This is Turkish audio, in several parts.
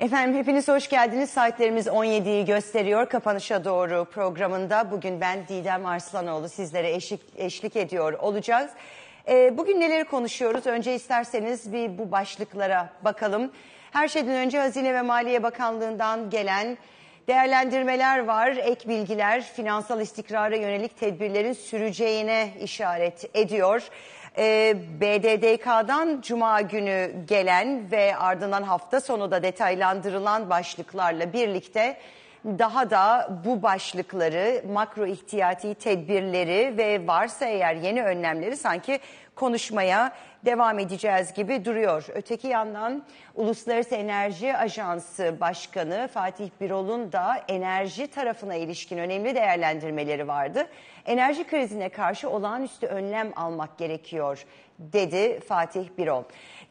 Efendim hepiniz hoş geldiniz. Saatlerimiz 17'yi gösteriyor. Kapanışa doğru programında bugün ben Didem Arslanoğlu sizlere eşlik, eşlik ediyor olacağız. Ee, bugün neleri konuşuyoruz? Önce isterseniz bir bu başlıklara bakalım. Her şeyden önce Hazine ve Maliye Bakanlığı'ndan gelen değerlendirmeler var. Ek bilgiler finansal istikrara yönelik tedbirlerin süreceğine işaret ediyor. Ee, BDDK'dan Cuma günü gelen ve ardından hafta sonu da detaylandırılan başlıklarla birlikte daha da bu başlıkları, makro ihtiyati tedbirleri ve varsa eğer yeni önlemleri sanki konuşmaya devam edeceğiz gibi duruyor. Öteki yandan Uluslararası Enerji Ajansı Başkanı Fatih Birol'un da enerji tarafına ilişkin önemli değerlendirmeleri vardı. Enerji krizine karşı olağanüstü önlem almak gerekiyor dedi Fatih Birol.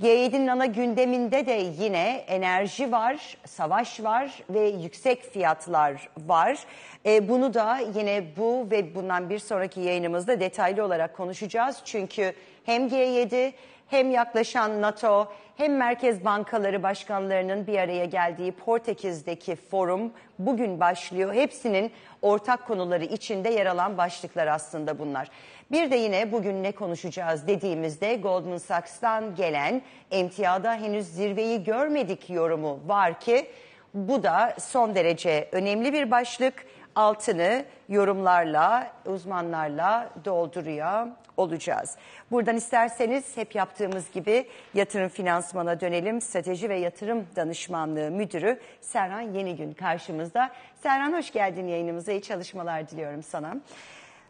G7'nin ana gündeminde de yine enerji var, savaş var ve yüksek fiyatlar var. E, bunu da yine bu ve bundan bir sonraki yayınımızda detaylı olarak konuşacağız. Çünkü hem G7 hem yaklaşan NATO hem merkez bankaları başkanlarının bir araya geldiği Portekiz'deki forum bugün başlıyor. Hepsinin ortak konuları içinde yer alan başlıklar aslında bunlar. Bir de yine bugün ne konuşacağız dediğimizde Goldman Sachs'tan gelen emtiyada henüz zirveyi görmedik yorumu var ki bu da son derece önemli bir başlık. Altını yorumlarla, uzmanlarla dolduruyor olacağız. Buradan isterseniz hep yaptığımız gibi yatırım finansmana dönelim. Strateji ve Yatırım Danışmanlığı Müdürü Serhan Yenigün karşımızda. Serhan hoş geldin yayınımıza. İyi çalışmalar diliyorum sana.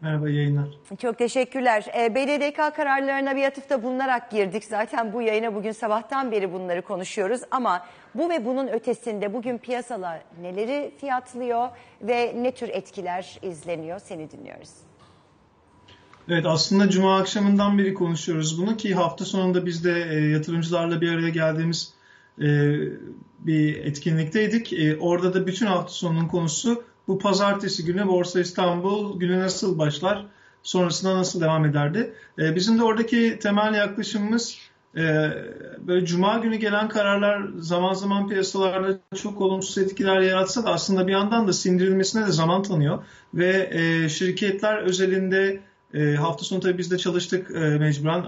Merhaba yayınlar. Çok teşekkürler. E, BDDK kararlarına bir atıfta bulunarak girdik. Zaten bu yayına bugün sabahtan beri bunları konuşuyoruz. Ama bu ve bunun ötesinde bugün piyasalar neleri fiyatlıyor ve ne tür etkiler izleniyor seni dinliyoruz. Evet aslında cuma akşamından beri konuşuyoruz bunu ki hafta sonunda biz de e, yatırımcılarla bir araya geldiğimiz e, bir etkinlikteydik. E, orada da bütün hafta sonunun konusu bu pazartesi günü Borsa İstanbul günü nasıl başlar, sonrasında nasıl devam ederdi. E, bizim de oradaki temel yaklaşımımız e, böyle cuma günü gelen kararlar zaman zaman piyasalarda çok olumsuz etkiler yaratsa da aslında bir yandan da sindirilmesine de zaman tanıyor. Ve e, şirketler özelinde e, hafta sonu tabii biz de çalıştık e, mecburen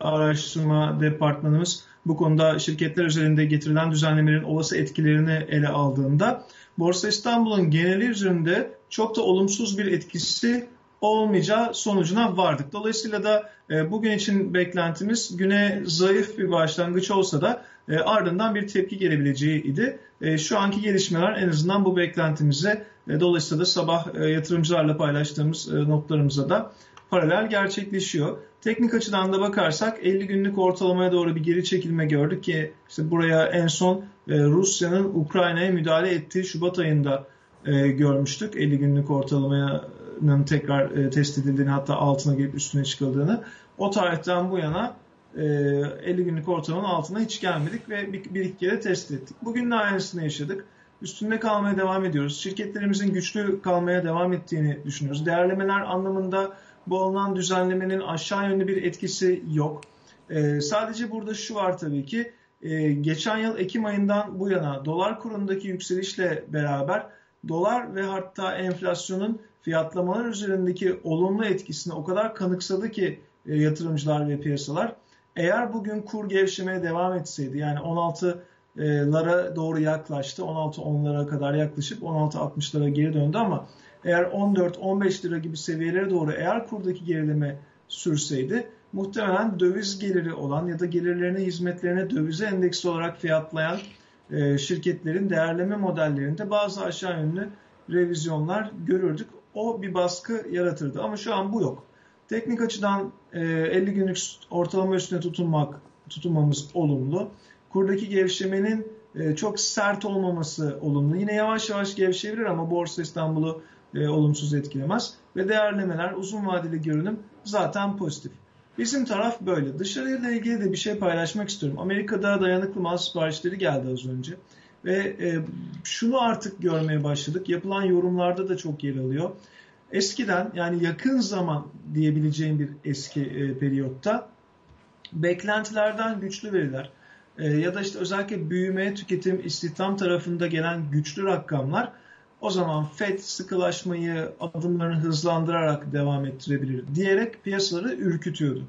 araştırma departmanımız bu konuda şirketler üzerinde getirilen düzenlemelerin olası etkilerini ele aldığında Borsa İstanbul'un geneli üzerinde çok da olumsuz bir etkisi olmayacağı sonucuna vardık. Dolayısıyla da e, bugün için beklentimiz güne zayıf bir başlangıç olsa da e, ardından bir tepki gelebileceği idi. E, şu anki gelişmeler en azından bu beklentimize e, dolayısıyla da sabah e, yatırımcılarla paylaştığımız e, notlarımıza da paralel gerçekleşiyor. Teknik açıdan da bakarsak 50 günlük ortalamaya doğru bir geri çekilme gördük ki işte buraya en son e, Rusya'nın Ukrayna'ya müdahale ettiği Şubat ayında e, görmüştük. 50 günlük ortalamanın tekrar e, test edildiğini hatta altına gelip üstüne çıkıldığını. O tarihten bu yana 50 günlük ortalamanın altına hiç gelmedik ve bir, iki kere test ettik. Bugün de aynısını yaşadık. Üstünde kalmaya devam ediyoruz. Şirketlerimizin güçlü kalmaya devam ettiğini düşünüyoruz. Değerlemeler anlamında bu alınan düzenlemenin aşağı yönlü bir etkisi yok. E, sadece burada şu var tabii ki e, geçen yıl Ekim ayından bu yana dolar kurundaki yükselişle beraber dolar ve hatta enflasyonun fiyatlamalar üzerindeki olumlu etkisini o kadar kanıksadı ki e, yatırımcılar ve piyasalar. Eğer bugün kur gevşemeye devam etseydi yani 16 lara doğru yaklaştı. 16-10'lara kadar yaklaşıp 16-60'lara geri döndü ama eğer 14-15 lira gibi seviyelere doğru eğer kurdaki gerileme sürseydi muhtemelen döviz geliri olan ya da gelirlerine hizmetlerine dövize endeksli olarak fiyatlayan e, şirketlerin değerleme modellerinde bazı aşağı yönlü revizyonlar görürdük. O bir baskı yaratırdı ama şu an bu yok. Teknik açıdan e, 50 günlük ortalama üstüne tutunmak tutunmamız olumlu. Kurdaki gevşemenin e, çok sert olmaması olumlu. Yine yavaş yavaş gevşeyebilir ama Borsa İstanbul'u e, olumsuz etkilemez. Ve değerlemeler uzun vadeli görünüm zaten pozitif. Bizim taraf böyle. Dışarıyla ilgili de bir şey paylaşmak istiyorum. Amerika'da dayanıklı mal siparişleri geldi az önce. Ve e, şunu artık görmeye başladık. Yapılan yorumlarda da çok yer alıyor. Eskiden yani yakın zaman diyebileceğim bir eski e, periyotta beklentilerden güçlü veriler, e, ya da işte özellikle büyüme, tüketim, istihdam tarafında gelen güçlü rakamlar o zaman FED sıkılaşmayı adımlarını hızlandırarak devam ettirebilir diyerek piyasaları ürkütüyordu.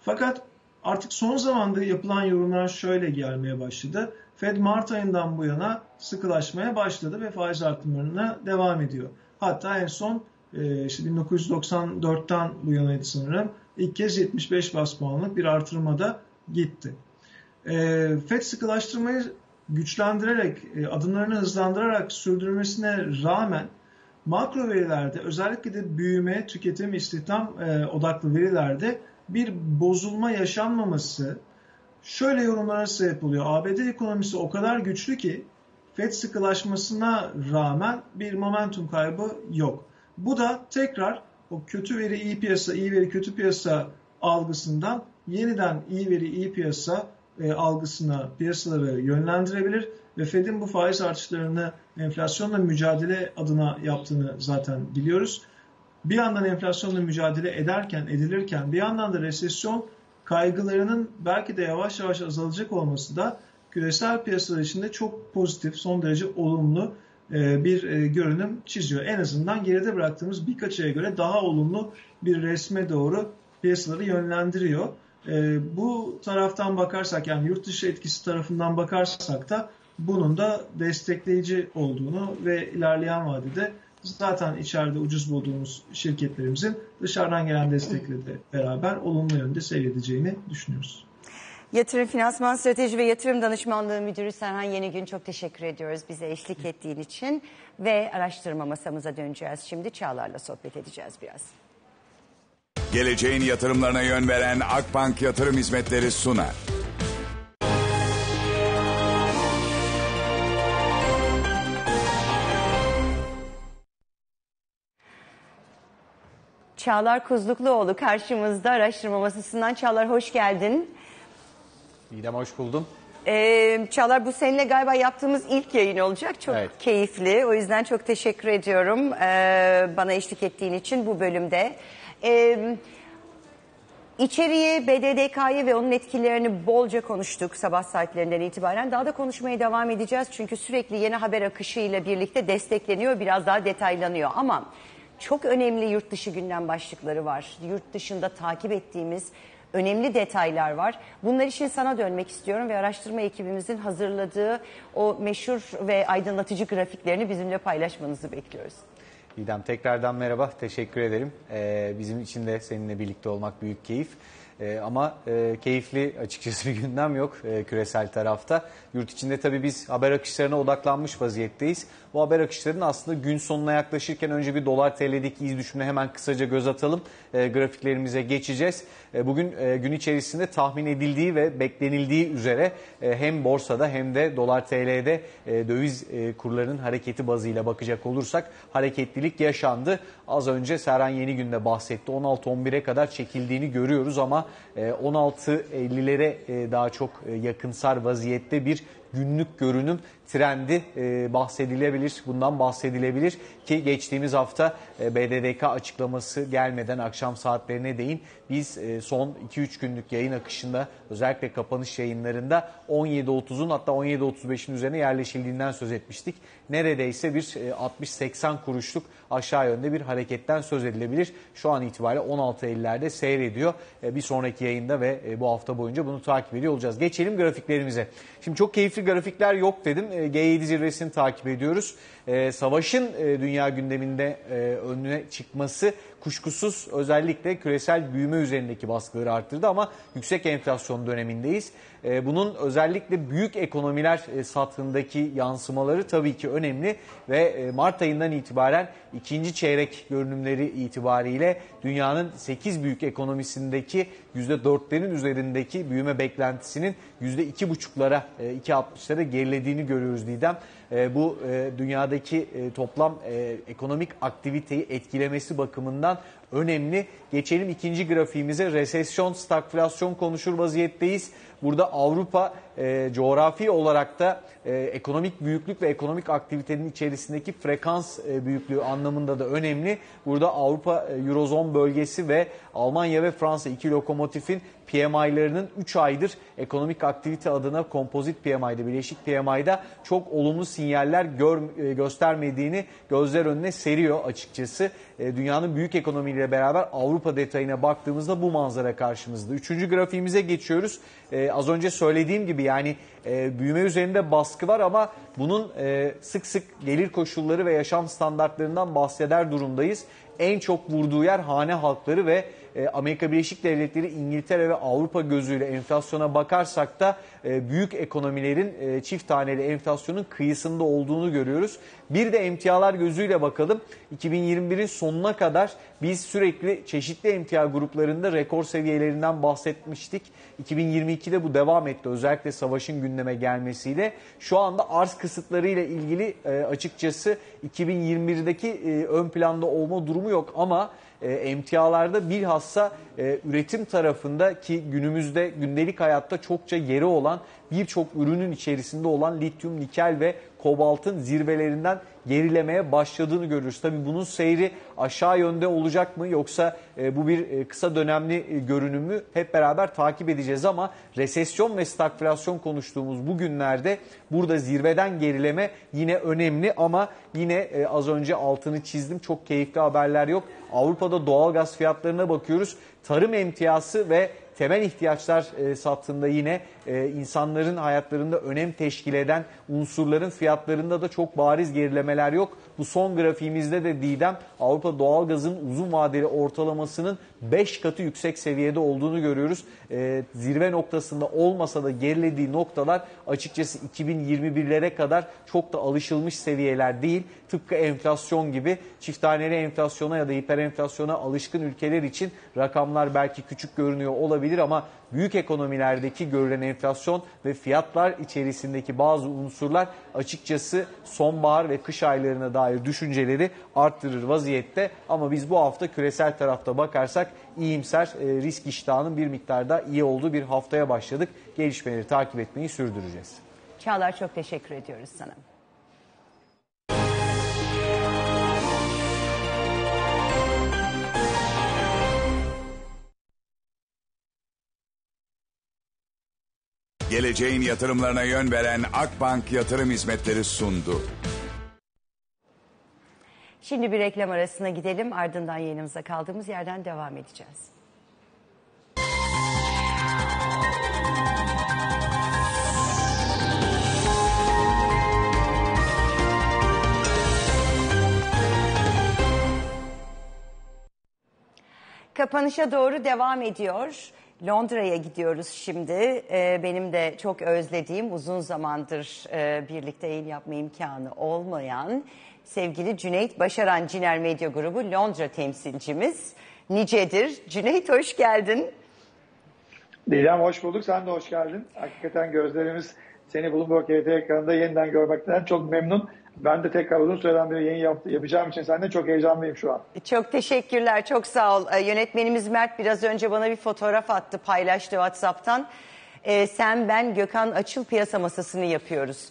Fakat artık son zamanda yapılan yorumlar şöyle gelmeye başladı. Fed Mart ayından bu yana sıkılaşmaya başladı ve faiz artımlarına devam ediyor. Hatta en son e, işte 1994'ten bu yanaydı sanırım. İlk kez 75 bas puanlık bir artırmada gitti. E, Fed sıkılaştırmayı güçlendirerek, e, adımlarını hızlandırarak sürdürmesine rağmen makro verilerde özellikle de büyüme, tüketim, istihdam odaklı verilerde bir bozulma yaşanmaması şöyle yorumlara sebep oluyor. ABD ekonomisi o kadar güçlü ki FED sıkılaşmasına rağmen bir momentum kaybı yok. Bu da tekrar o kötü veri iyi piyasa, iyi veri kötü piyasa algısından yeniden iyi veri iyi piyasa e, algısına piyasaları yönlendirebilir ve Fed'in bu faiz artışlarını enflasyonla mücadele adına yaptığını zaten biliyoruz. Bir yandan enflasyonla mücadele ederken, edilirken bir yandan da resesyon kaygılarının belki de yavaş yavaş azalacak olması da küresel piyasalar içinde çok pozitif, son derece olumlu e, bir e, görünüm çiziyor. En azından geride bıraktığımız birkaç aya göre daha olumlu bir resme doğru piyasaları yönlendiriyor. E, bu taraftan bakarsak yani yurt dışı etkisi tarafından bakarsak da bunun da destekleyici olduğunu ve ilerleyen vadede zaten içeride ucuz bulduğumuz şirketlerimizin dışarıdan gelen destekle de beraber olumlu yönde seyredeceğini düşünüyoruz. Yatırım Finansman Strateji ve Yatırım Danışmanlığı Müdürü Serhan Yenigün çok teşekkür ediyoruz bize eşlik ettiğin için ve araştırma masamıza döneceğiz. Şimdi Çağlar'la sohbet edeceğiz biraz. Geleceğin yatırımlarına yön veren Akbank Yatırım Hizmetleri sunar. Çağlar Kuzlukluoğlu karşımızda araştırma masasından. Çağlar hoş geldin. İdem hoş buldum. Ee, Çağlar bu seninle galiba yaptığımız ilk yayın olacak. Çok Evet. keyifli. O yüzden çok teşekkür ediyorum ee, bana eşlik ettiğin için bu bölümde. Ee, içeriği, BDDK'yı ve onun etkilerini bolca konuştuk sabah saatlerinden itibaren. Daha da konuşmaya devam edeceğiz. Çünkü sürekli yeni haber akışıyla birlikte destekleniyor, biraz daha detaylanıyor. Ama çok önemli yurt dışı gündem başlıkları var. Yurt dışında takip ettiğimiz önemli detaylar var. Bunlar için sana dönmek istiyorum ve araştırma ekibimizin hazırladığı o meşhur ve aydınlatıcı grafiklerini bizimle paylaşmanızı bekliyoruz. İdem tekrardan merhaba, teşekkür ederim. Ee, bizim için de seninle birlikte olmak büyük keyif. Ee, ama e, keyifli açıkçası bir gündem yok e, küresel tarafta. Yurt içinde tabii biz haber akışlarına odaklanmış vaziyetteyiz. Bu haber akışlarının aslında gün sonuna yaklaşırken önce bir dolar TL'deki iz düşümüne hemen kısaca göz atalım. E, grafiklerimize geçeceğiz. E, bugün e, gün içerisinde tahmin edildiği ve beklenildiği üzere e, hem borsada hem de dolar TL'de e, döviz e, kurlarının hareketi bazıyla bakacak olursak hareketlilik yaşandı. Az önce Serhan Yeni Günde bahsetti. 16-11'e kadar çekildiğini görüyoruz ama e, 16-50'lere e, daha çok e, yakınsar vaziyette bir günlük görünüm trendi bahsedilebilir. Bundan bahsedilebilir ki geçtiğimiz hafta BDDK açıklaması gelmeden akşam saatlerine değin biz e, son 2-3 günlük yayın akışında özellikle kapanış yayınlarında 17.30'un hatta 17.35'in üzerine yerleşildiğinden söz etmiştik. Neredeyse bir e, 60-80 kuruşluk aşağı yönde bir hareketten söz edilebilir. Şu an itibariyle 16.50'lerde seyrediyor. E, bir sonraki yayında ve e, bu hafta boyunca bunu takip ediyor olacağız. Geçelim grafiklerimize. Şimdi çok keyifli grafikler yok dedim. E, G7 zirvesini takip ediyoruz. E, savaşın e, dünya gündeminde e, önüne çıkması kuşkusuz özellikle küresel büyüme üzerindeki baskıları arttırdı ama yüksek enflasyon dönemindeyiz. E, bunun özellikle büyük ekonomiler e, satındaki yansımaları tabii ki önemli ve e, Mart ayından itibaren ikinci çeyrek görünümleri itibariyle dünyanın 8 büyük ekonomisindeki %4'lerin üzerindeki büyüme beklentisinin %2,5'lara, e, 2,60'lara gerilediğini görüyoruz Didem. Bu dünyadaki toplam ekonomik aktiviteyi etkilemesi bakımından month önemli. Geçelim ikinci grafiğimize. Resesyon, stagflasyon konuşur vaziyetteyiz. Burada Avrupa e, coğrafi olarak da e, ekonomik büyüklük ve ekonomik aktivitenin içerisindeki frekans e, büyüklüğü anlamında da önemli. Burada Avrupa e, Eurozone bölgesi ve Almanya ve Fransa iki lokomotifin PMI'larının 3 aydır ekonomik aktivite adına kompozit PMI'de, bileşik PMI'da çok olumlu sinyaller gör, e, göstermediğini gözler önüne seriyor açıkçası. E, dünyanın büyük ekonomiyle beraber Avrupa detayına baktığımızda bu manzara karşımızda. Üçüncü grafiğimize geçiyoruz. E, az önce söylediğim gibi yani büyüme üzerinde baskı var ama bunun sık sık gelir koşulları ve yaşam standartlarından bahseder durumdayız. En çok vurduğu yer hane halkları ve e, Amerika Birleşik Devletleri, İngiltere ve Avrupa gözüyle enflasyona bakarsak da e, büyük ekonomilerin e, çift taneli enflasyonun kıyısında olduğunu görüyoruz. Bir de emtialar gözüyle bakalım. 2021'in sonuna kadar biz sürekli çeşitli emtia gruplarında rekor seviyelerinden bahsetmiştik. 2022'de bu devam etti özellikle savaşın gündeme gelmesiyle. Şu anda arz kısıtları ile ilgili açıkçası 2021'deki ön planda olma durumu yok ama e, emtialarda bilhassa e, üretim tarafında ki günümüzde gündelik hayatta çokça yeri olan birçok ürünün içerisinde olan lityum, nikel ve kobaltın zirvelerinden gerilemeye başladığını görürüz. Tabi bunun seyri aşağı yönde olacak mı yoksa e, bu bir e, kısa dönemli e, görünümü hep beraber takip edeceğiz ama resesyon ve stagflasyon konuştuğumuz bu günlerde burada zirveden gerileme yine önemli ama yine az önce altını çizdim çok keyifli haberler yok. Avrupa'da doğal gaz fiyatlarına bakıyoruz. Tarım emtiyası ve temel ihtiyaçlar sattığında yine e, insanların hayatlarında önem teşkil eden unsurların fiyatlarında da çok bariz gerilemeler yok. Bu son grafiğimizde de Didem Avrupa doğalgazın uzun vadeli ortalamasının 5 katı yüksek seviyede olduğunu görüyoruz. E, zirve noktasında olmasa da gerilediği noktalar açıkçası 2021'lere kadar çok da alışılmış seviyeler değil. Tıpkı enflasyon gibi çift taneli enflasyona ya da hiper enflasyona alışkın ülkeler için rakamlar belki küçük görünüyor olabilir ama büyük ekonomilerdeki görülen enflasyon ve fiyatlar içerisindeki bazı unsurlar açıkçası sonbahar ve kış aylarına dair düşünceleri arttırır vaziyette. Ama biz bu hafta küresel tarafta bakarsak iyimser e, risk iştahının bir miktarda iyi olduğu bir haftaya başladık. Gelişmeleri takip etmeyi sürdüreceğiz. Çağlar çok teşekkür ediyoruz sana. Geleceğin yatırımlarına yön veren Akbank Yatırım Hizmetleri sundu. Şimdi bir reklam arasına gidelim ardından yayınımıza kaldığımız yerden devam edeceğiz. Kapanışa doğru devam ediyor. Londra'ya gidiyoruz şimdi. Ee, benim de çok özlediğim, uzun zamandır e, birlikte yayın yapma imkanı olmayan sevgili Cüneyt Başaran Ciner Medya Grubu Londra temsilcimiz. Nicedir. Cüneyt hoş geldin. Didem hoş bulduk. Sen de hoş geldin. Hakikaten gözlerimiz seni Bloomberg TV ekranında yeniden görmekten çok memnun. Ben de tekrar uzun süreden beri yayın yap, yapacağım için senden çok heyecanlıyım şu an. Çok teşekkürler, çok sağ ol. Ee, yönetmenimiz Mert biraz önce bana bir fotoğraf attı, paylaştı WhatsApp'tan. Ee, sen, ben, Gökhan Açıl piyasa masasını yapıyoruz.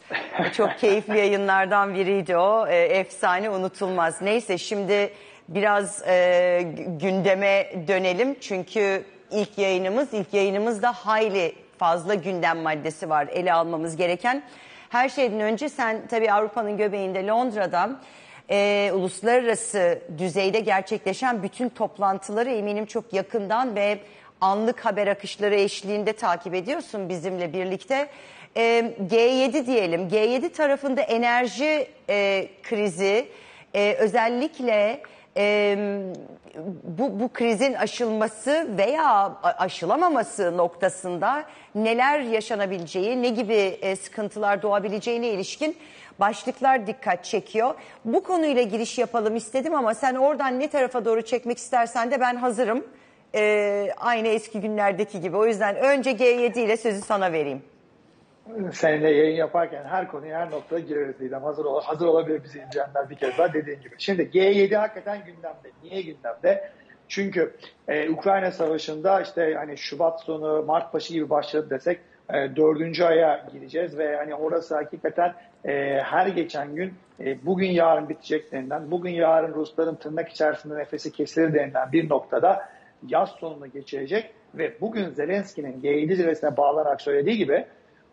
çok keyifli yayınlardan biriydi o. Ee, efsane, unutulmaz. Neyse şimdi biraz e, gündeme dönelim. Çünkü ilk yayınımız, ilk yayınımızda hayli fazla gündem maddesi var ele almamız gereken. Her şeyden önce sen tabii Avrupa'nın göbeğinde Londra'da e, uluslararası düzeyde gerçekleşen bütün toplantıları eminim çok yakından ve anlık haber akışları eşliğinde takip ediyorsun bizimle birlikte. E, G7 diyelim. G7 tarafında enerji e, krizi e, özellikle e, bu, bu krizin aşılması veya aşılamaması noktasında neler yaşanabileceği, ne gibi e, sıkıntılar doğabileceğine ilişkin başlıklar dikkat çekiyor. Bu konuyla giriş yapalım istedim ama sen oradan ne tarafa doğru çekmek istersen de ben hazırım. Ee, aynı eski günlerdeki gibi. O yüzden önce G7 ile sözü sana vereyim seninle yayın yaparken her konuya her noktada gireriz Didem. Hazır, ol, hazır olabilir bizi izleyenler bir kez daha dediğin gibi. Şimdi G7 hakikaten gündemde. Niye gündemde? Çünkü e, Ukrayna Savaşı'nda işte hani Şubat sonu, Mart başı gibi başladı desek e, dördüncü aya gireceğiz ve hani orası hakikaten e, her geçen gün e, bugün yarın bitecek denilen, bugün yarın Rusların tırnak içerisinde nefesi kesilir denilen bir noktada yaz sonunu geçirecek ve bugün Zelenski'nin G7 zirvesine bağlanarak söylediği gibi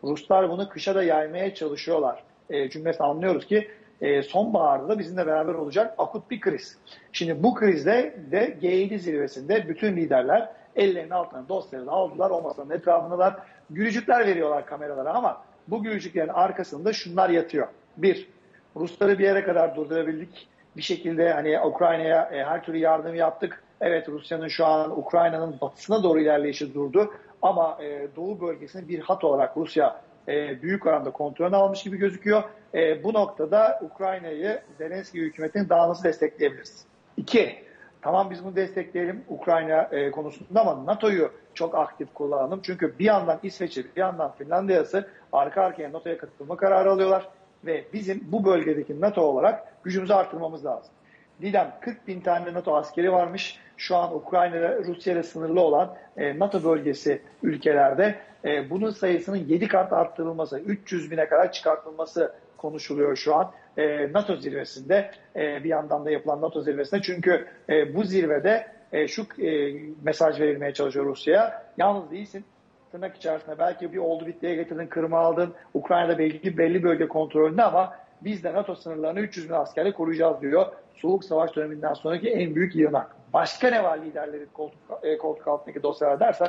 Ruslar bunu kışa da yaymaya çalışıyorlar. E, cümlesini anlıyoruz ki e, sonbaharda da bizimle beraber olacak akut bir kriz. Şimdi bu krizde de G7 zirvesinde bütün liderler ellerinin altına dosyaları aldılar. O masanın etrafındalar. Gülücükler veriyorlar kameralara ama bu gülücüklerin arkasında şunlar yatıyor. Bir, Rusları bir yere kadar durdurabildik. Bir şekilde hani Ukrayna'ya e, her türlü yardım yaptık. Evet Rusya'nın şu an Ukrayna'nın batısına doğru ilerleyişi durdu. Ama e, Doğu bölgesini bir hat olarak Rusya e, büyük oranda kontrolünü almış gibi gözüküyor. E, bu noktada Ukrayna'yı Zelenski hükümetinin nasıl destekleyebiliriz? İki, tamam biz bunu destekleyelim Ukrayna e, konusunda ama NATO'yu çok aktif kullanalım. Çünkü bir yandan İsveç'i bir yandan Finlandiya'sı arka arkaya NATO'ya katılma kararı alıyorlar. Ve bizim bu bölgedeki NATO olarak gücümüzü artırmamız lazım. Didem 40 bin tane NATO askeri varmış. Şu an Ukrayna Rusya ile sınırlı olan e, NATO bölgesi ülkelerde e, bunun sayısının 7 kat arttırılması, 300 bine kadar çıkartılması konuşuluyor şu an e, NATO zirvesinde. E, bir yandan da yapılan NATO zirvesinde. Çünkü e, bu zirvede e, şu e, mesaj verilmeye çalışıyor Rusya'ya. Yalnız değilsin. Tırnak içerisinde belki bir oldu bittiye getirdin, Kırım'ı aldın. Ukrayna'da belki belli bölge kontrolünde ama biz de NATO sınırlarını 300 bin askerle koruyacağız diyor. Soğuk Savaş döneminden sonraki en büyük yığınak. Başka ne var liderlerin koltuk, e, koltuk altındaki dosyalar dersen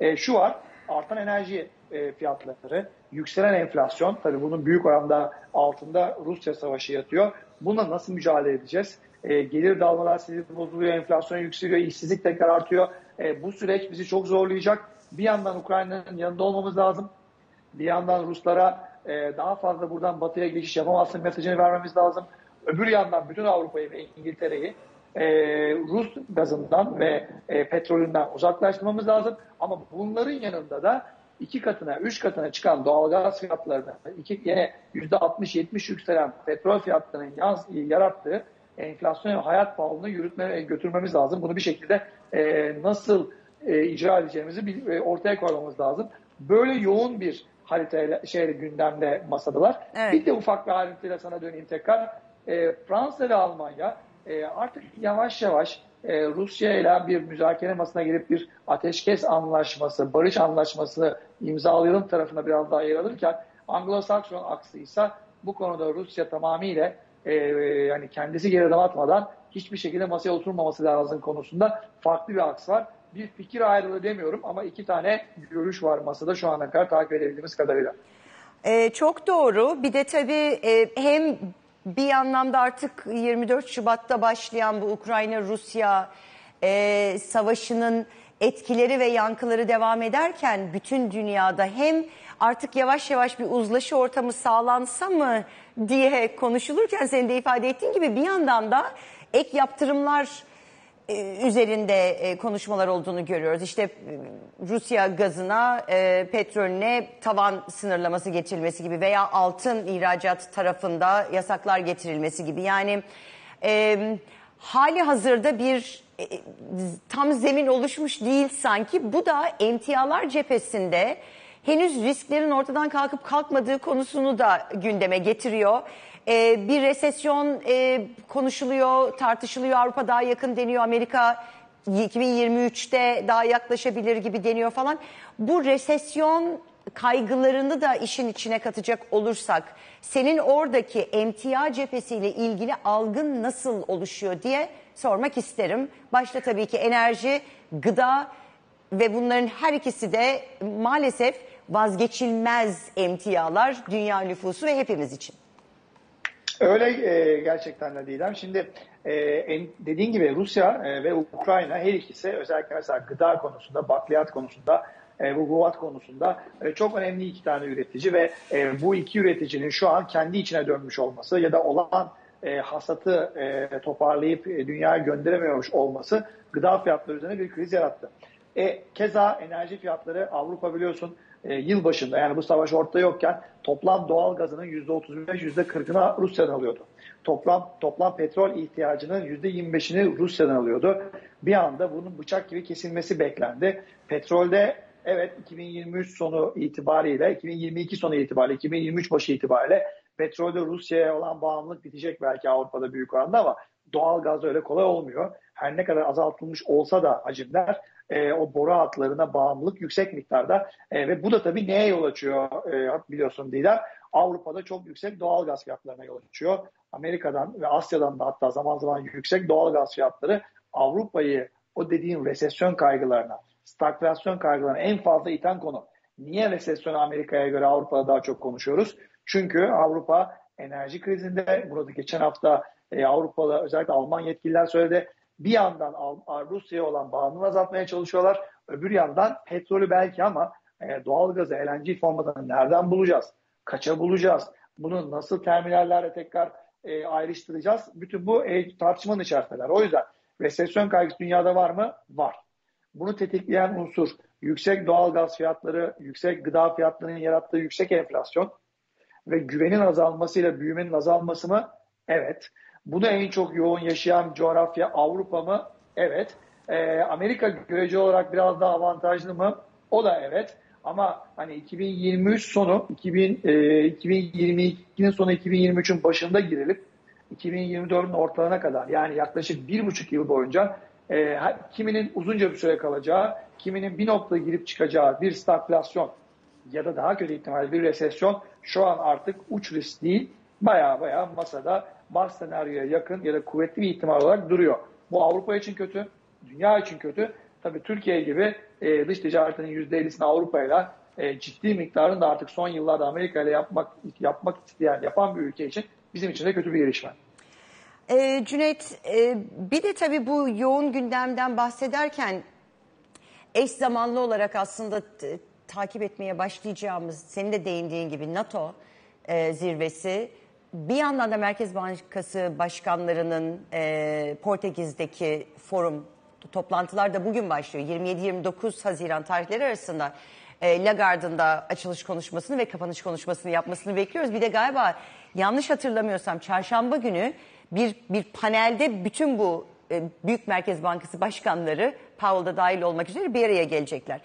e, şu var artan enerji e, fiyatları, yükselen enflasyon tabii bunun büyük oranda altında Rusya savaşı yatıyor. Buna nasıl mücadele edeceğiz? E, gelir dalgalar sizi bozuluyor, enflasyon yükseliyor, işsizlik tekrar artıyor. E, bu süreç bizi çok zorlayacak. Bir yandan Ukrayna'nın yanında olmamız lazım. Bir yandan Ruslara e, daha fazla buradan batıya geçiş yapamazsın mesajını vermemiz lazım. Öbür yandan bütün Avrupa'yı ve İngiltere'yi e, Rus gazından ve e, petrolünden uzaklaştırmamız lazım. Ama bunların yanında da iki katına, üç katına çıkan doğalgaz fiyatlarını, iki, yine yüzde 60-70 yükselen petrol fiyatlarının yaz, yarattığı enflasyon ve hayat pahalılığını yürütme, götürmemiz lazım. Bunu bir şekilde e, nasıl e, icra edeceğimizi bir, e, ortaya koymamız lazım. Böyle yoğun bir haritayla şey gündemde masadalar. Evet. Bir de ufak bir ayrıntıyla sana döneyim tekrar. E, Fransa ve Almanya e, artık yavaş yavaş e, Rusya ile bir müzakere masasına girip bir ateşkes anlaşması, barış anlaşması imzalayalım tarafına biraz daha yer alırken Anglo-Sakson aksı ise bu konuda Rusya tamamıyla e, yani kendisi geri adım atmadan hiçbir şekilde masaya oturmaması lazım konusunda farklı bir aks var. Bir fikir ayrılığı demiyorum ama iki tane görüş var masada şu ana kadar takip edebildiğimiz kadarıyla. Ee, çok doğru. Bir de tabii e, hem bir anlamda artık 24 Şubat'ta başlayan bu Ukrayna-Rusya e, savaşının etkileri ve yankıları devam ederken bütün dünyada hem artık yavaş yavaş bir uzlaşı ortamı sağlansa mı diye konuşulurken senin de ifade ettiğin gibi bir yandan da ek yaptırımlar üzerinde e, konuşmalar olduğunu görüyoruz. İşte e, Rusya gazına, petrolüne tavan sınırlaması getirilmesi gibi veya altın ihracat tarafında yasaklar getirilmesi gibi. Yani e, hali hazırda bir e, tam zemin oluşmuş değil sanki. Bu da emtialar cephesinde henüz risklerin ortadan kalkıp kalkmadığı konusunu da gündeme getiriyor. E, bir resesyon e, konuşuluyor, tartışılıyor. Avrupa daha yakın deniyor. Amerika 2023'te daha yaklaşabilir gibi deniyor falan. Bu resesyon kaygılarını da işin içine katacak olursak senin oradaki emtia cephesiyle ilgili algın nasıl oluşuyor diye sormak isterim. Başta tabii ki enerji, gıda ve bunların her ikisi de maalesef vazgeçilmez emtialar dünya nüfusu ve hepimiz için. Öyle e, gerçekten de değilim. Şimdi e, en, dediğin gibi Rusya e, ve Ukrayna her ikisi özellikle mesela gıda konusunda, bakliyat konusunda, e, vukuat konusunda e, çok önemli iki tane üretici ve e, bu iki üreticinin şu an kendi içine dönmüş olması ya da olan e, hasatı e, toparlayıp e, dünyaya gönderemiyormuş olması gıda fiyatları üzerine bir kriz yarattı. E, keza enerji fiyatları Avrupa biliyorsun e, yıl başında yani bu savaş ortada yokken toplam doğal gazının %35 %40'ını Rusya'dan alıyordu. Toplam toplam petrol ihtiyacının %25'ini Rusya'dan alıyordu. Bir anda bunun bıçak gibi kesilmesi beklendi. Petrolde evet 2023 sonu itibariyle, 2022 sonu itibariyle, 2023 başı itibariyle petrolde Rusya'ya olan bağımlılık bitecek belki Avrupa'da büyük oranda ama doğal gaz öyle kolay olmuyor. Her ne kadar azaltılmış olsa da hacimler e, o boru hatlarına bağımlılık yüksek miktarda e, ve bu da tabii neye yol açıyor e, biliyorsun Didem? Avrupa'da çok yüksek doğal gaz fiyatlarına yol açıyor. Amerika'dan ve Asya'dan da hatta zaman zaman yüksek doğal gaz fiyatları Avrupa'yı o dediğin resesyon kaygılarına, stagflasyon kaygılarına en fazla iten konu. Niye resesyonu Amerika'ya göre Avrupa'da daha çok konuşuyoruz? Çünkü Avrupa enerji krizinde, burada geçen hafta e, Avrupa'da özellikle Alman yetkililer söyledi. Bir yandan Rusya'ya olan bağımlılığı azaltmaya çalışıyorlar. Öbür yandan petrolü belki ama e, doğalgazı LNG formatını nereden bulacağız? Kaça bulacağız? Bunu nasıl terminallerle tekrar ayrıştıracağız? Bütün bu e, tartışmanın içerisindeler. O yüzden resesyon kaygısı dünyada var mı? Var. Bunu tetikleyen unsur yüksek doğal gaz fiyatları, yüksek gıda fiyatlarının yarattığı yüksek enflasyon ve güvenin azalmasıyla büyümenin azalması mı? Evet. Bunu en çok yoğun yaşayan coğrafya Avrupa mı? Evet. Ee, Amerika görece olarak biraz daha avantajlı mı? O da evet. Ama hani 2023 sonu, 2000, e, 2022'nin sonu 2023'ün başında girilip 2024'ün ortalarına kadar yani yaklaşık bir buçuk yıl boyunca e, kiminin uzunca bir süre kalacağı, kiminin bir noktada girip çıkacağı bir stagflasyon ya da daha kötü ihtimal bir resesyon şu an artık uç risk değil, baya baya masada bas senaryoya yakın ya da kuvvetli bir ihtimal olarak duruyor. Bu Avrupa için kötü, dünya için kötü. Tabii Türkiye gibi e, dış ticaretinin %50'sini Avrupa ile e, ciddi miktarın da artık son yıllarda Amerika ile yapmak yapmak isteyen, yapan bir ülke için bizim için de kötü bir gelişme. E, Cüneyt, e, bir de tabii bu yoğun gündemden bahsederken eş zamanlı olarak aslında takip etmeye başlayacağımız, senin de değindiğin gibi NATO e, zirvesi, bir yandan da Merkez Bankası başkanlarının e, Portekiz'deki forum toplantılar da bugün başlıyor. 27-29 Haziran tarihleri arasında e, Lagarde'ın da açılış konuşmasını ve kapanış konuşmasını yapmasını bekliyoruz. Bir de galiba yanlış hatırlamıyorsam çarşamba günü bir bir panelde bütün bu e, Büyük Merkez Bankası başkanları Powell da dahil olmak üzere bir araya gelecekler.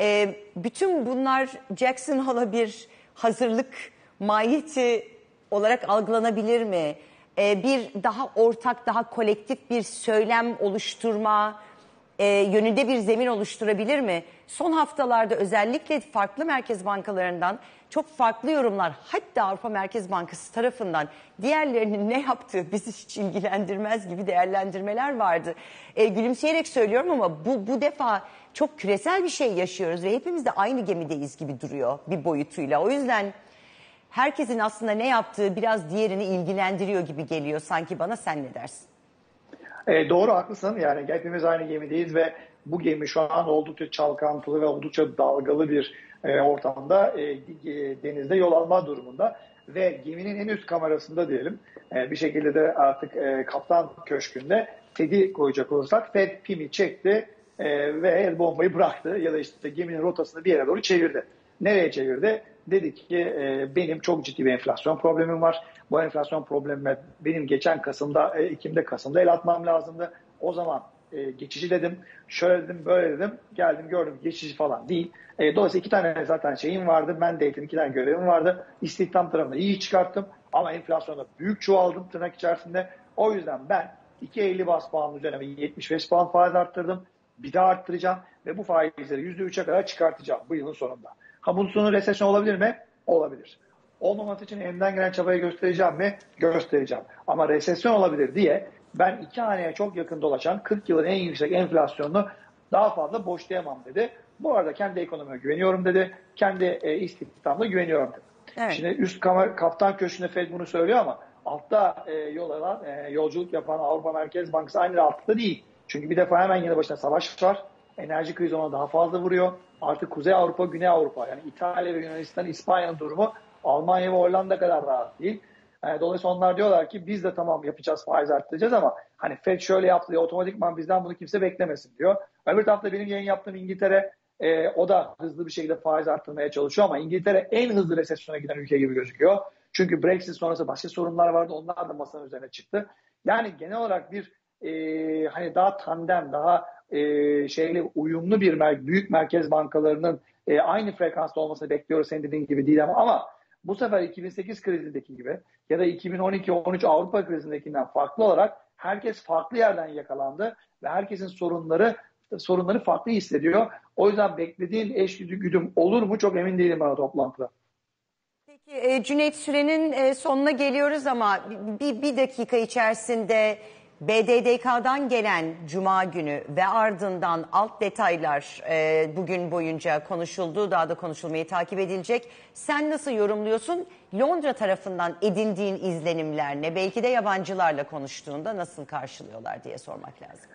E, bütün bunlar Jackson Hall'a bir hazırlık mahiyeti olarak algılanabilir mi? E, bir daha ortak, daha kolektif bir söylem oluşturma e, yönünde bir zemin oluşturabilir mi? Son haftalarda özellikle farklı merkez bankalarından çok farklı yorumlar hatta Avrupa Merkez Bankası tarafından diğerlerinin ne yaptığı bizi hiç ilgilendirmez gibi değerlendirmeler vardı. E, gülümseyerek söylüyorum ama bu, bu defa çok küresel bir şey yaşıyoruz ve hepimiz de aynı gemideyiz gibi duruyor bir boyutuyla. O yüzden herkesin aslında ne yaptığı biraz diğerini ilgilendiriyor gibi geliyor sanki bana sen ne dersin? E, doğru haklısın yani hepimiz aynı gemideyiz ve bu gemi şu an oldukça çalkantılı ve oldukça dalgalı bir e, ortamda e, e, denizde yol alma durumunda ve geminin en üst kamerasında diyelim e, bir şekilde de artık e, kaptan köşkünde Ted'i koyacak olursak Fed pimi çekti e, ve el bombayı bıraktı ya da işte geminin rotasını bir yere doğru çevirdi. Nereye çevirdi? Dedi ki e, benim çok ciddi bir enflasyon problemim var. Bu enflasyon problemime benim geçen Kasım'da, e, Ekim'de Kasım'da el atmam lazımdı. O zaman e, geçici dedim, şöyle dedim, böyle dedim. Geldim gördüm geçici falan değil. E, dolayısıyla iki tane zaten şeyim vardı. Ben de iki tane görevim vardı. İstihdam tarafında iyi çıkarttım. Ama enflasyonda büyük çoğaldım tırnak içerisinde. O yüzden ben 2.50 bas puan üzerine 75 puan faiz arttırdım. Bir daha arttıracağım ve bu faizleri %3'e kadar çıkartacağım bu yılın sonunda. Ha bunun sonu resesyon olabilir mi? Olabilir. Olmaması için elimden gelen çabayı göstereceğim mi? Göstereceğim. Ama resesyon olabilir diye ben iki haneye çok yakın dolaşan 40 yılın en yüksek enflasyonunu daha fazla boşlayamam dedi. Bu arada kendi ekonomime güveniyorum dedi. Kendi e, istihdamına güveniyorum dedi. Evet. Şimdi üst kamer, kaptan köşkünde Fed bunu söylüyor ama altta e, yol alan, e, yolculuk yapan Avrupa Merkez Bankası aynı altta değil. Çünkü bir defa hemen yine başına savaş var. Enerji krizi ona daha fazla vuruyor. Artık Kuzey Avrupa, Güney Avrupa yani İtalya ve Yunanistan, İspanya'nın durumu Almanya ve Hollanda kadar rahat değil. Yani dolayısıyla onlar diyorlar ki biz de tamam yapacağız faiz arttıracağız ama hani Fed şöyle yaptı diye otomatikman bizden bunu kimse beklemesin diyor. Öbür tarafta benim yayın yaptığım İngiltere e, o da hızlı bir şekilde faiz arttırmaya çalışıyor ama İngiltere en hızlı resesyona giden ülke gibi gözüküyor. Çünkü Brexit sonrası başka sorunlar vardı onlar da masanın üzerine çıktı. Yani genel olarak bir e, hani daha tandem, daha e, şeyle uyumlu bir mer büyük merkez bankalarının e, aynı frekansta olmasını bekliyoruz senin dediğin gibi değil ama ama bu sefer 2008 krizindeki gibi ya da 2012-13 Avrupa krizindekinden farklı olarak herkes farklı yerden yakalandı ve herkesin sorunları sorunları farklı hissediyor. O yüzden beklediğin eş güdüm olur mu çok emin değilim bana toplantıda. Peki e, Cüneyt Süren'in e, sonuna geliyoruz ama bir, bir dakika içerisinde BDDK'dan gelen Cuma günü ve ardından alt detaylar e, bugün boyunca konuşuldu. Daha da konuşulmayı takip edilecek. Sen nasıl yorumluyorsun? Londra tarafından edindiğin izlenimler ne? Belki de yabancılarla konuştuğunda nasıl karşılıyorlar diye sormak lazım.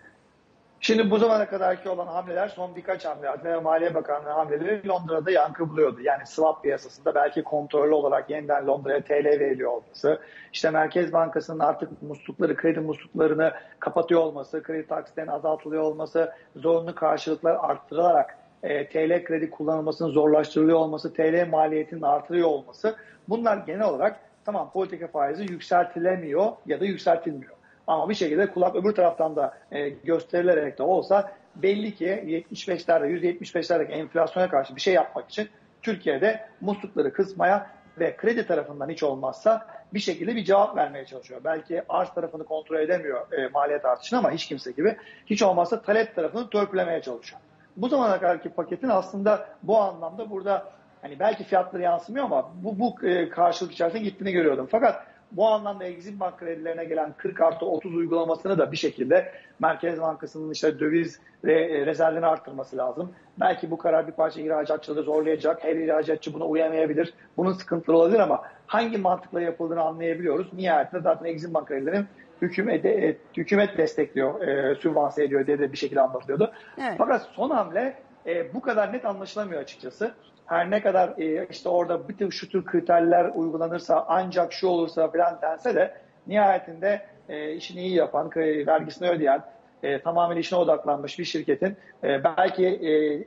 Şimdi bu zamana kadarki olan hamleler son birkaç hamle, Adliye Maliye Bakanlığı hamleleri Londra'da yankı buluyordu. Yani swap piyasasında belki kontrollü olarak yeniden Londra'ya TL veriliyor olması, işte Merkez Bankası'nın artık muslukları, kredi musluklarını kapatıyor olması, kredi taksitlerin azaltılıyor olması, zorunlu karşılıklar arttırılarak e, TL kredi kullanılmasının zorlaştırılıyor olması, TL maliyetinin artırıyor olması bunlar genel olarak tamam politika faizi yükseltilemiyor ya da yükseltilmiyor. Ama bir şekilde kulak öbür taraftan da e, gösterilerek de olsa belli ki 75'lerde %75'lerdeki enflasyona karşı bir şey yapmak için Türkiye'de muslukları kısmaya ve kredi tarafından hiç olmazsa bir şekilde bir cevap vermeye çalışıyor. Belki arz tarafını kontrol edemiyor e, maliyet artışını ama hiç kimse gibi hiç olmazsa talep tarafını törpülemeye çalışıyor. Bu zamana kadarki paketin aslında bu anlamda burada hani belki fiyatları yansımıyor ama bu, bu e, karşılık içerisinde gittiğini görüyordum. Fakat bu anlamda Exim Bank kredilerine gelen 40 artı 30 uygulamasını da bir şekilde Merkez Bankası'nın işte döviz ve e, rezervini arttırması lazım. Belki bu karar bir parça ihracatçıları zorlayacak. Her ihracatçı buna uyamayabilir. Bunun sıkıntılı olabilir ama hangi mantıkla yapıldığını anlayabiliyoruz. Nihayetinde zaten Exim Bank kredilerinin hükümet, e, hükümet destekliyor, e, sübvanse ediyor diye de bir şekilde anlatılıyordu. Evet. Fakat son hamle e, bu kadar net anlaşılamıyor açıkçası her ne kadar e, işte orada bir tür şu tür kriterler uygulanırsa ancak şu olursa falan dense de nihayetinde e, işini iyi yapan, vergisini ödeyen, e, tamamen işine odaklanmış bir şirketin e, belki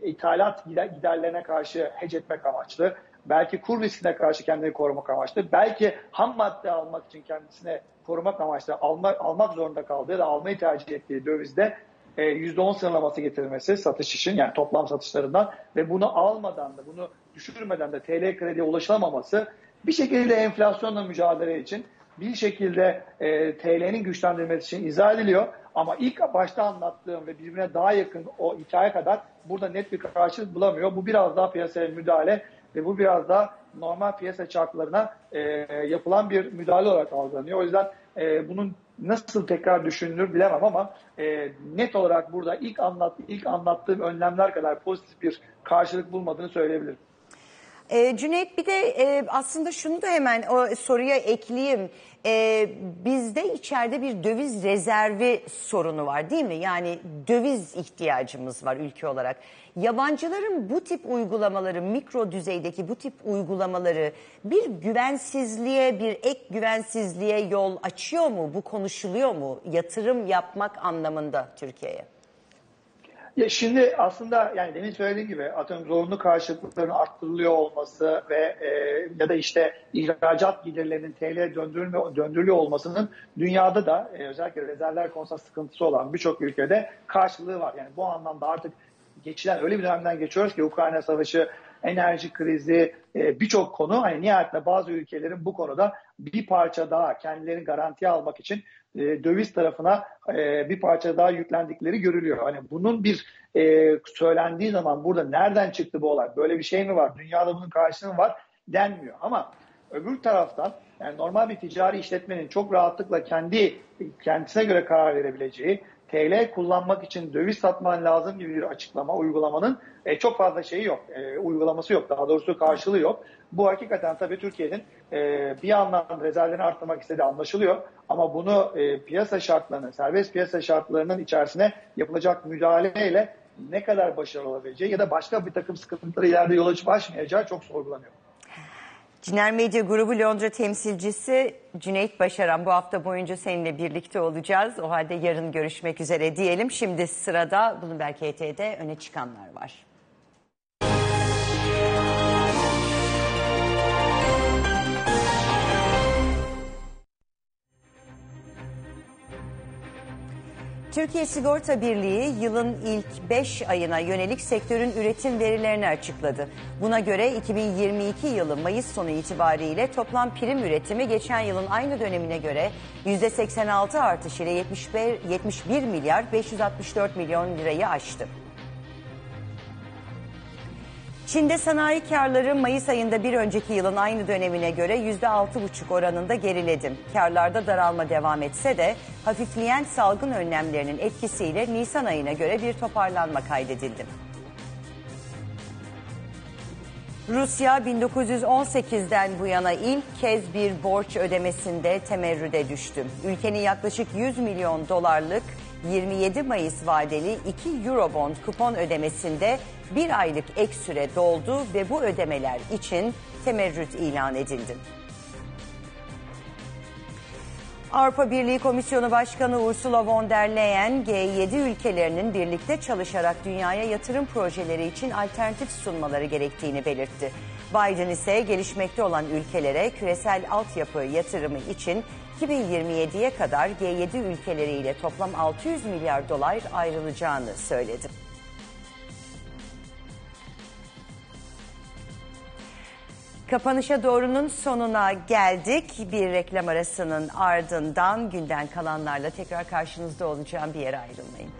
ithalat giderlerine karşı hece etmek amaçlı, belki kur riskine karşı kendini korumak amaçlı, belki ham madde almak için kendisine korumak amaçlı almak, almak zorunda kaldığı da almayı tercih ettiği dövizde %10 e, sınırlaması getirilmesi satış için yani toplam satışlarından ve bunu almadan da bunu düşürmeden de TL krediye ulaşılamaması bir şekilde enflasyonla mücadele için bir şekilde e, TL'nin güçlendirilmesi için izah ediliyor. Ama ilk başta anlattığım ve birbirine daha yakın o hikaye kadar burada net bir karşılık bulamıyor. Bu biraz daha piyasaya müdahale ve bu biraz daha normal piyasa çarklarına e, yapılan bir müdahale olarak algılanıyor. O yüzden e, bunun nasıl tekrar düşünülür bilemem ama e, net olarak burada ilk anlat ilk anlattığım önlemler kadar pozitif bir karşılık bulmadığını söyleyebilirim. E, Cüneyt bir de e, aslında şunu da hemen o soruya ekleyeyim. E, bizde içeride bir döviz rezervi sorunu var değil mi? Yani döviz ihtiyacımız var ülke olarak. Yabancıların bu tip uygulamaları, mikro düzeydeki bu tip uygulamaları bir güvensizliğe, bir ek güvensizliğe yol açıyor mu? Bu konuşuluyor mu? Yatırım yapmak anlamında Türkiye'ye. Ya şimdi aslında yani demin söylediğim gibi atıyorum zorunlu karşılıkların arttırılıyor olması ve e, ya da işte ihracat giderlerinin TL döndürülme, döndürülüyor olmasının dünyada da e, özellikle rezervler konusunda sıkıntısı olan birçok ülkede karşılığı var. Yani bu anlamda artık geçilen öyle bir dönemden geçiyoruz ki Ukrayna Savaşı, enerji krizi, e, birçok konu hani nihayetinde bazı ülkelerin bu konuda bir parça daha kendilerini garantiye almak için e, döviz tarafına e, bir parça daha yüklendikleri görülüyor. Hani bunun bir e, söylendiği zaman burada nereden çıktı bu olay? Böyle bir şey mi var? Dünyada bunun karşılığı var denmiyor. Ama öbür taraftan yani normal bir ticari işletmenin çok rahatlıkla kendi kendisine göre karar verebileceği TL kullanmak için döviz satman lazım gibi bir açıklama uygulamanın e, çok fazla şeyi yok. E, uygulaması yok. Daha doğrusu karşılığı yok. Bu hakikaten tabii Türkiye'nin e, bir yandan rezervlerini arttırmak istediği anlaşılıyor. Ama bunu e, piyasa şartlarının, serbest piyasa şartlarının içerisine yapılacak müdahaleyle ne kadar başarılı olabileceği ya da başka bir takım sıkıntıları ileride yol açıp açmayacağı çok sorgulanıyor. Ciner Medya Grubu Londra temsilcisi Cüneyt Başaran bu hafta boyunca seninle birlikte olacağız. O halde yarın görüşmek üzere diyelim. Şimdi sırada Bloomberg HT'de öne çıkanlar var. Türkiye Sigorta Birliği yılın ilk 5 ayına yönelik sektörün üretim verilerini açıkladı. Buna göre 2022 yılı Mayıs sonu itibariyle toplam prim üretimi geçen yılın aynı dönemine göre %86 artış ile 71, 71 milyar 564 milyon lirayı aştı. Çin'de sanayi karları Mayıs ayında bir önceki yılın aynı dönemine göre %6,5 oranında geriledi. Karlarda daralma devam etse de hafifleyen salgın önlemlerinin etkisiyle Nisan ayına göre bir toparlanma kaydedildi. Rusya 1918'den bu yana ilk kez bir borç ödemesinde temerrüde düştü. Ülkenin yaklaşık 100 milyon dolarlık 27 Mayıs vadeli 2 Eurobond kupon ödemesinde bir aylık ek süre doldu ve bu ödemeler için temerrüt ilan edildi. Avrupa Birliği Komisyonu Başkanı Ursula von der Leyen, G7 ülkelerinin birlikte çalışarak dünyaya yatırım projeleri için alternatif sunmaları gerektiğini belirtti. Biden ise gelişmekte olan ülkelere küresel altyapı yatırımı için 2027'ye kadar G7 ülkeleriyle toplam 600 milyar dolar ayrılacağını söyledi. Kapanışa doğrunun sonuna geldik. Bir reklam arasının ardından günden kalanlarla tekrar karşınızda olacağım. Bir yere ayrılmayın.